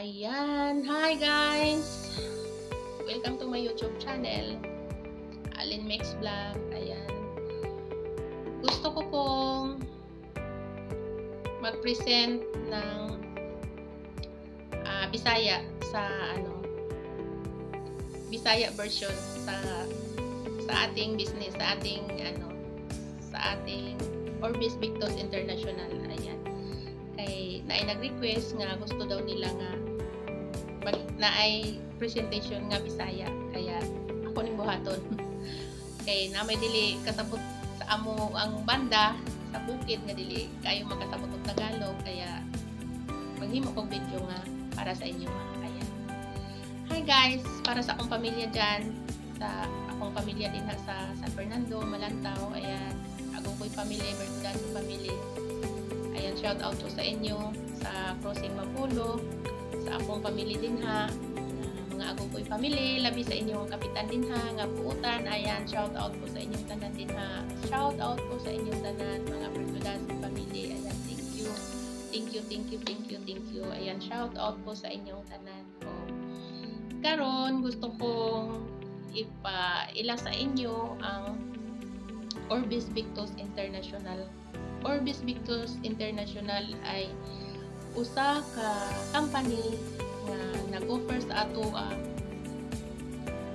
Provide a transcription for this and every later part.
Ayan. Hi guys! Welcome to my YouTube channel. Alin Mix Vlog. Ayan. Gusto ko pong mag-present ng uh, Bisaya sa ano Bisaya version sa sa ating business, sa ating ano sa ating Orbis Victos International. Ayan kay na ay nag-request nga gusto daw nila nga mag, na ay presentation nga Bisaya. Kaya ako ning buhaton kay na may dili kasabot sa amo ang banda sa bukid nga dili kayo makasabot og Tagalog. Kaya maghimo kog video nga para sa inyo. Mga kaya Hi guys! Para sa akong pamilya diyan sa akong pamilya din ha sa San Fernando Malantaw. Ayan. Agong ko'y pamilya Bertudaso family Ayan, shout out po sa inyo sa Crossing Mapulo, sa akong pamilya din ha, mga ako po'y pamilya, labi sa inyong kapitan din ha, nga puutan, ayan, shout out po sa inyong tanan din ha, shout out po sa inyong tanan, mga Bertudas pamilya, ayan, thank you, thank you, thank you, thank you, thank you, ayan, shout out po sa inyong tanan. O, karon gusto kong ipa-ila sa inyo ang Orbis Victus International. Orbis Victus International ay usa ka company nga nag-offer sa ato uh,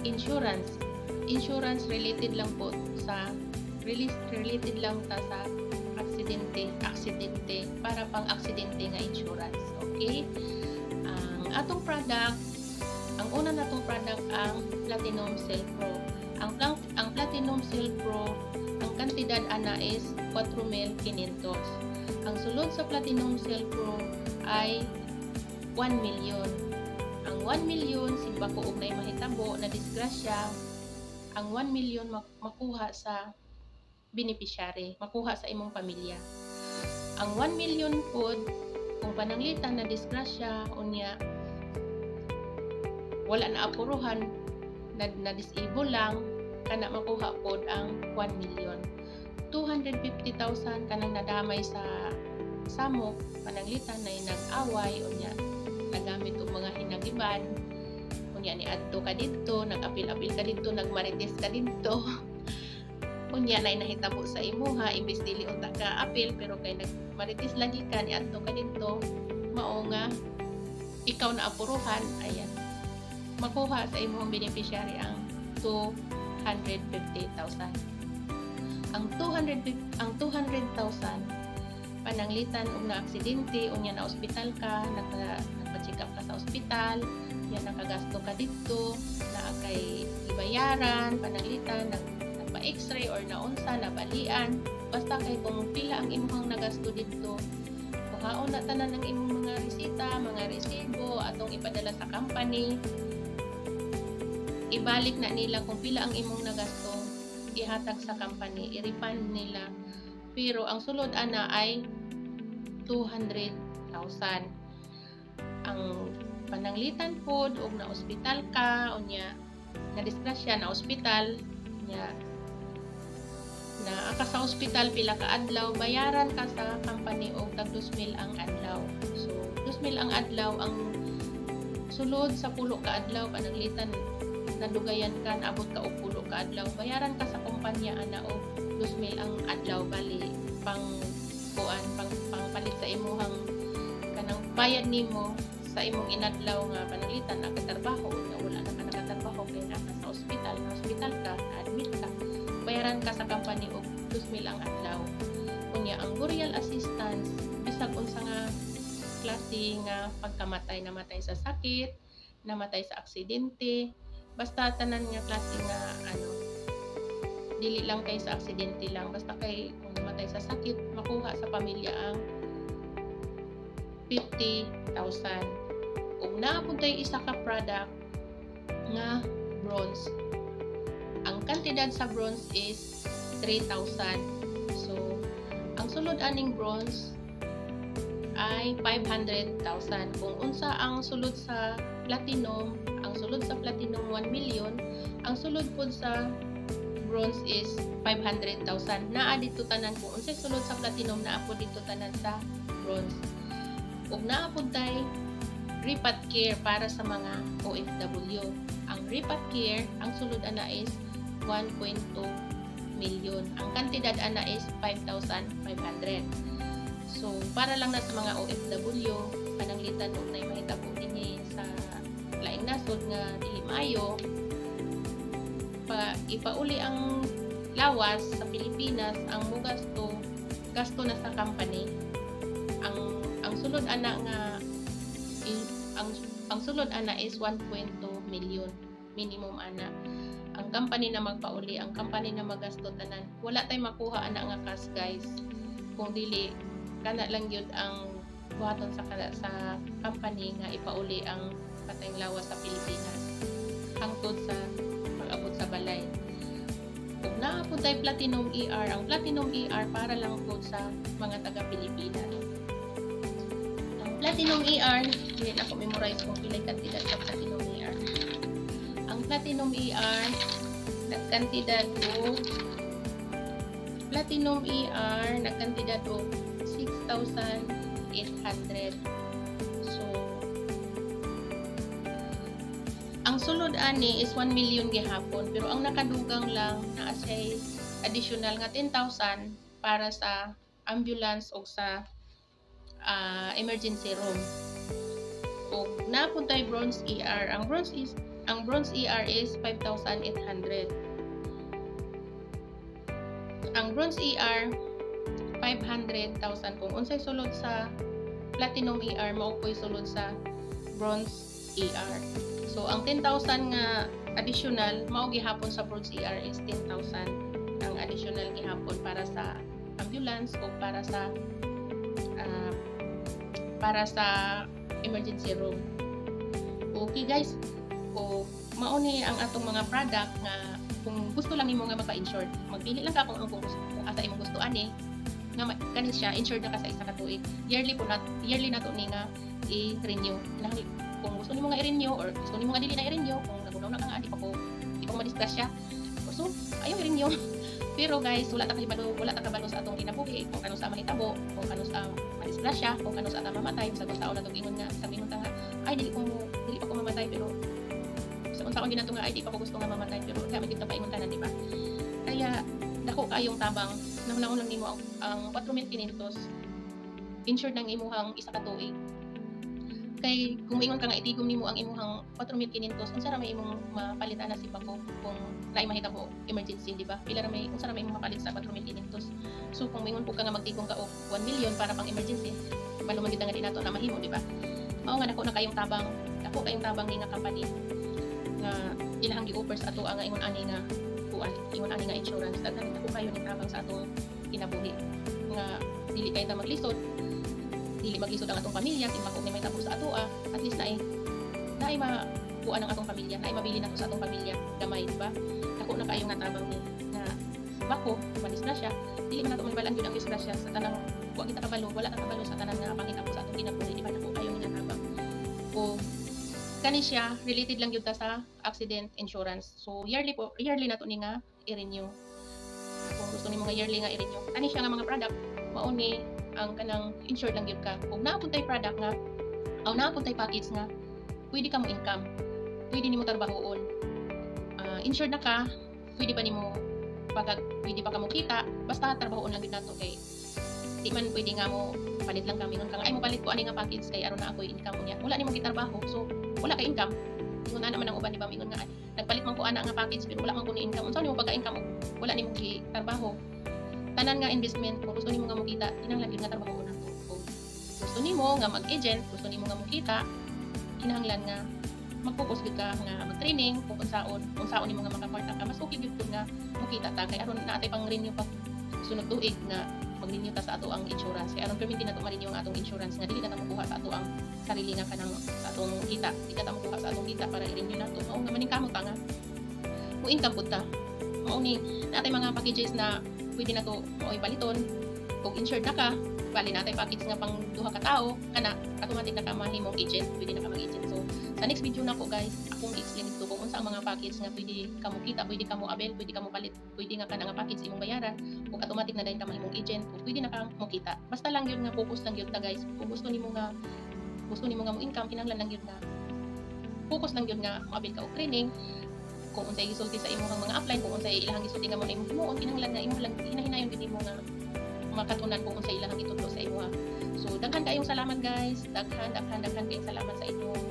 insurance. Insurance related lang po sa related lang ta sa aksidente aksidente para pang aksidente nga insurance. Okay? Ang atong product ang una natong product ang Platinum Cell Pro ang ang Platinum Cell Pro kantidad ana is 4,500. Ang sulod sa Platinum Cell ay 1 million. Ang 1 million, simba ko og mahitabo na disgrasya, ang 1 million makuha sa beneficiary, makuha sa imong pamilya. Ang 1 million pod kung pananglitan na disgrasya unya wala na apuruhan na, na disable lang kana makuha pod ang 1 million. 250,000 kanang nadamay sa samok pananglitan na nag-away unya nagamit og mga hinagiban. Unya ni adto ka dito nag-apil-apil ka dito nagmarites ka dito. Unya na nahitabo sa imuha imbes dili unta ka apil pero kay nagmarites lagi ka ni adto ka dito. Mao nga ikaw na apuruhan ayan. Makuha sa imong beneficiary ang 250,000 ang 200 ang 200,000 pananglitan og na aksidente unya na ospital ka nagpa-check up ka sa ospital yan nakagasto ka dito na kay ibayaran pananglitan nag nagpa x-ray or naunsa na balian basta kay kung pila ang imong nagasto dito kuhaon na tanan ng imong mga resita mga resibo atong ipadala sa company ibalik na nila kung pila ang imong nagasto ihatag sa company, i-refund nila. Pero ang sulod ana ay 200,000. Ang pananglitan pod og na ospital ka unya na disgrasya na ospital nya na ka sa ospital pila ka adlaw bayaran ka sa company og tag 2,000 ang adlaw. So 2,000 ang adlaw ang sulod sa pulo ka adlaw pananglitan nadugayan ka naabot ka og pulo ka adlaw. Bayaran ka sa kumpanya ana og 2,000 ang adlaw bali pang kuan pang pangpalit sa imuhang kanang bayad nimo sa imong inadlaw nga panalitan na katrabaho nga wala na ka nakatrabaho kay na sa ospital na ospital ka admit ka. Bayaran ka sa company og 2,000 ang adlaw. Unya ang burial assistance bisag unsa nga klase nga pagkamatay namatay sa sakit namatay sa aksidente basta tanan nga klase nga ano dili lang kay sa aksidente lang basta kay kung namatay sa sakit makuha sa pamilya ang 50,000 kung naapod tayo isa ka product nga bronze ang kantidad sa bronze is 3,000 so ang sulod aning bronze ay 500,000 kung unsa ang sulod sa platinum ang sulod sa platinum 1 million ang sulod po sa bronze is 500,000 naa dito tanan kung unsay sulod sa platinum naa po dito tanan sa bronze ug naa po tay Repat Care para sa mga OFW. Ang Repat Care, ang sulod ana is 1.2 million. Ang kantidad ana is 5,500. So, para lang na sa mga OFW, pananglitan og na mahitabo dinhi sa laing nasod nga dili maayo pa ipauli ang lawas sa Pilipinas ang mo gasto gasto na sa company. Ang ang sulod ana nga ang ang sulod ana is 1.2 million minimum ana. Ang company na magpauli ang company na magasto tanan wala tay makuha ana nga cash guys. Kung dili kana lang yun ang buhaton sa sa company nga ipauli ang patayng lawas sa Pilipinas hangtod sa pag-abot sa balay kung naapod tayo Platinum ER, ang Platinum ER para lang po sa mga taga-Pilipinas. Ang Platinum ER, hindi na ako memorize kung pilay kantidad sa Platinum ER. Ang Platinum ER, nagkantidad o Platinum ER, nagkantidad o 6,800. Ang sulod ani is 1 million gihapon pero ang nakadugang lang na say additional nga 10,000 para sa ambulance o sa ah, emergency room. O napuntay bronze ER. Ang bronze is ang bronze ER is 5,800. Ang bronze ER 500,000 kung unsay sulod sa platinum ER mao ko'y sulod sa bronze ER. So ang 10,000 nga additional mao gihapon sa ER is 10,000 ang additional gihapon para sa ambulance o para sa ah, para sa emergency room. Okay guys, o mao ni ang atong mga product nga kung gusto lang nimo nga mapa-insure, magpili lang ka kung ang gusto asa imong gusto ani nga kani siya insured na ka sa isa ka tuig. Yearly po na yearly na to ni nga i-renew. Kung gusto nimo nga i-renew or gusto nimo nga dili na i-renew, kung nagunaw na ka nga di pa ko di pa madisgrasya. So, ayaw i-renew. Pero guys, wala ta kahibalo, wala ta kabalo sa atong kinabuhi, kung ano sa mahitabo, kung ano sa madisgrasya, kung ano sa ata mamatay, sa taon na ingon nga, sa ingon ta ay dili ko dili pa ko mamatay pero sa unsa akong ginato nga ay di pa ko gusto nga mamatay pero kaya magid ta paingon tanan di ba? Kaya dako kayong tabang nahunaon lang nimo ang, ang 4,500 insured ng imuhang isa ka tuig kay kung maingon ka nga itigom nimo ang imuhang 4,500 unsa ra may imong mapalitan na si Pako kung naay mahitabo emergency di ba? Pila ra may unsa ra may imong mapalit sa 4,500 so kung maingon po ka nga magtigom ka og 1 million para pang emergency balo man gid nga di nato na mahimo di ba? Mao nga dako na kayong tabang dako kayong tabang ni nga company nga ilahang gi-offer sa ato ang ingon ani nga kuan ingon ani nga insurance. Daghan dako kayo ni tabang sa atong kinabuhi. Nga dili kayo ta maglisod dili maglisod ang atong pamilya kung mako may tapos sa ato ah, at least naay naay ma kuan ang atong pamilya naay mabili nato sa atong pamilya gamay di ba? Dako na kayo nga tabang ni nga bako manis na siya. Dili man nato mabalan gyud ang disgrasya sa tanang wa kita kabalo wala ta kabalo sa tanan nga pangitabo sa atong kinabuhi di ba? Dako kayo nga tabang o kani siya related lang gyud ta sa accident insurance. So yearly po yearly nato ni nga i-renew. Kung gusto nimo nga yearly nga i-renew. Kani siya nga mga product mao ni ang kanang insured lang gyud ka. Kung naapuntay product nga aw naapuntay package nga pwede ka mo income pwede nimo trabahoon Ah, insured na ka pwede pa nimo pag pwede pa ka mo kita basta trabahoon lang gyud nato kay di man pwede nga mo palit lang kami. Nga ay mo palit ko ani nga package kay aron na ako income niya. Wala nimo gitrabaho so wala ka income. Yun na naman ang uban di ba? Mingon nga nagpalit man ko ana nga package pero wala man ko ni income unsa nimo pagka-income wala nimo gi trabaho tanan nga investment kung gusto nimo nga mukita kinahanglan gyud nga trabaho na. To kung gusto nimo nga mag-agent gusto nimo nga mukita kinahanglan nga mag-focus gyud ka nga mag-training kung unsaon unsaon nimo nga makaparta ka mas okay gyud nga mukita ta. Kay aron naatay pang renew pa. Sunod tuig nga mag-renew ta sa ato ang insurance. Kay aron permitin nato ma-renew ang atong insurance nga dili na ta makuha sa ato ang sarili nga kanang sa atong kita. Di ka ta makuha sa atong kita para i-renew nato. Mao nga maning kamo ta nga. Mo income pud ta. Mao ni natay mga packages na pwede na to mo ipaliton. Kung insured na ka bali natay package nga pang duha ka tawo kana automatic na ka mahimong agent pwede na ka mag-agent. So sa next video na ko guys akong explain ito kung unsa ang mga package nga pwede ka mo kita pwede ka mo abel pwede ka mo palit pwede nga ka nga package imong bayaran. Kung automatic na dahil ka mahimong agent kung pwede na ka mo kita. Basta lang yun nga focus lang yun ta guys. Kung gusto nimo nga gusto nimo nga mo income kinahanglan lang gyud nga focus lang gyud nga moabil ka og training kung unsay gisulti sa imong mga upline kung unsay ilahang gisulti nga mo na imong himuon kinahanglan nga imo lang hinahinayon gid imo nga makatunan kung unsay ilahang itudlo sa imo. So daghan kayong salamat guys. Daghan daghan daghan kayong salamat sa inyong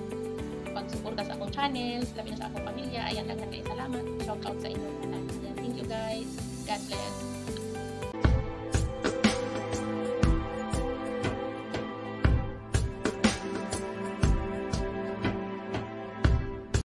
pagsuporta sa akong channel, labi na sa akong pamilya. Ayan daghan kayong salamat. Shout out sa inyo lahat. Ayan, thank you guys. God bless.